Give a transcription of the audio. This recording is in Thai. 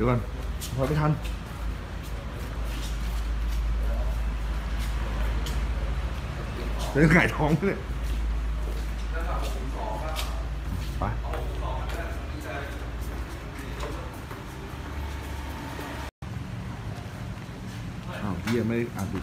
ดี๋ยวก่อนพอไม่ทันเป็นไก่ท้องเลยไปอ้าวเยี่ยไม่อ่านดู